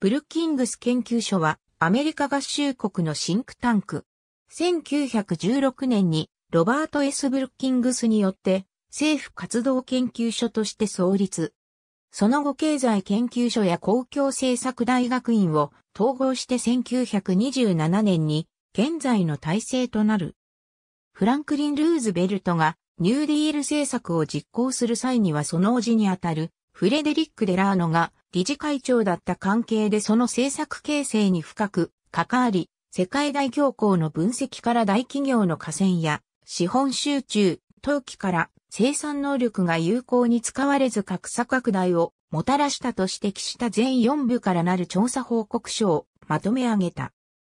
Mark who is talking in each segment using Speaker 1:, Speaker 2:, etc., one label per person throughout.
Speaker 1: ブルッキングス研究所はアメリカ合衆国のシンクタンク。1916年にロバート・ S・ ブルッキングスによって政府活動研究所として創立。その後経済研究所や公共政策大学院を統合して1927年に現在の体制となる。フランクリン・ルーズベルトがニューディール政策を実行する際にはその叔父にあたるフレデリック・デラーノが理事会長だった関係でその政策形成に深く関わり、世界大恐慌の分析から大企業の河川や資本集中、投機から生産能力が有効に使われず格差拡大をもたらしたと指摘した全4部からなる調査報告書をまとめ上げた。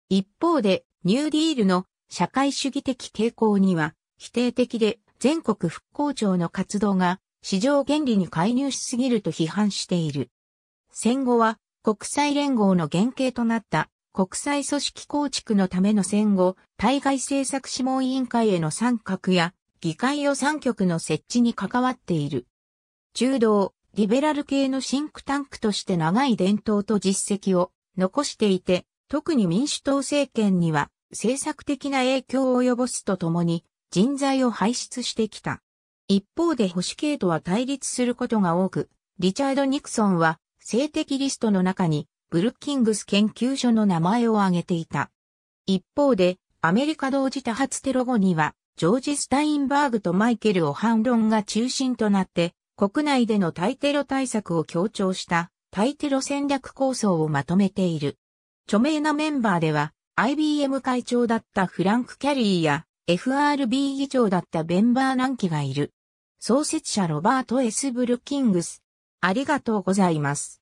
Speaker 1: 一方で、ニューディールの社会主義的傾向には否定的で全国復興庁の活動が市場原理に介入しすぎると批判している。戦後は国際連合の原型となった国際組織構築のための戦後対外政策諮問委員会への参画や議会予算局の設置に関わっている。中道、リベラル系のシンクタンクとして長い伝統と実績を残していて、特に民主党政権には政策的な影響を及ぼすとともに人材を輩出してきた。一方で保守系とは対立することが多く、リチャード・ニクソンは性的リストの中にブルッキングス研究所の名前を挙げていた。一方で、アメリカ同時多発テロ後には、ジョージ・スタインバーグとマイケル・オハンロンが中心となって、国内での対テロ対策を強調した対テロ戦略構想をまとめている。著名なメンバーでは、IBM 会長だったフランク・キャリーや FRB 議長だったベンバー・ナンキがいる。創設者ロバート・エス・ブルキングス。ありがとうございます。